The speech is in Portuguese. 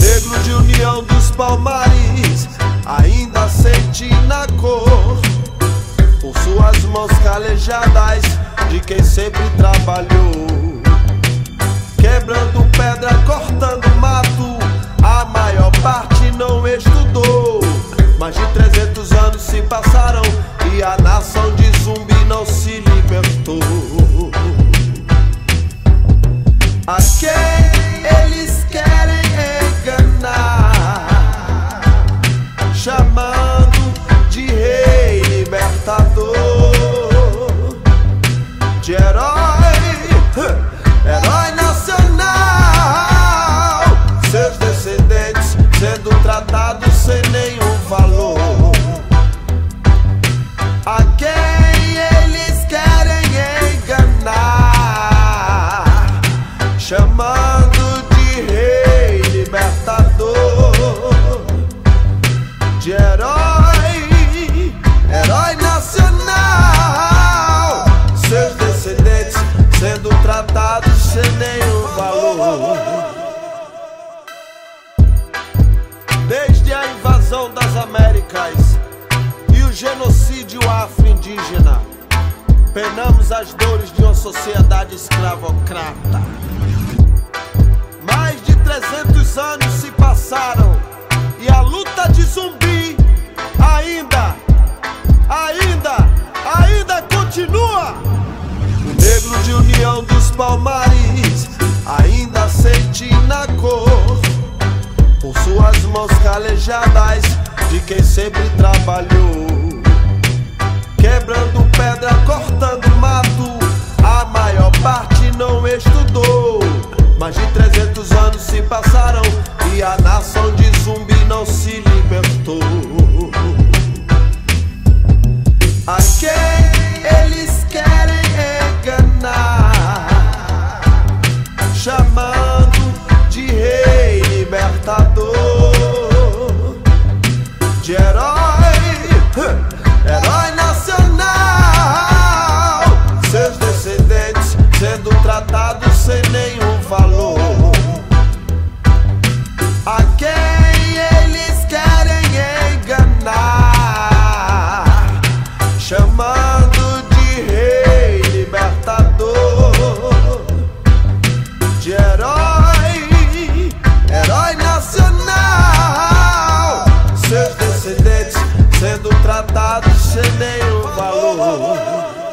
Negro de união dos palmares ainda sente na cor por suas mãos calejadas de quem sempre trabalhou, quebrando pedra, cortando mato. A maior parte não estudou. Mais de 300 anos se passaram de herói, herói nacional. Seus descendentes sendo tratados sem nenhum valor. A quem eles querem enganar, chamando de rei libertador, de herói, sendo tratados sem nenhum valor. Desde a invasão das Américas e o genocídio afro-indígena, penamos as dores de uma sociedade escravocrata. Mais de 300 anos se passaram união dos palmares ainda sente na cor por suas mãos calejadas de quem sempre trabalhou, quebrando pedra, cortando mato. A maior parte não estudou. Mais de 300 anos se passaram e a nação de zumbi não se libertou. Herói, herói nacional. Seus descendentes sendo tratados Tratado cê nem valor.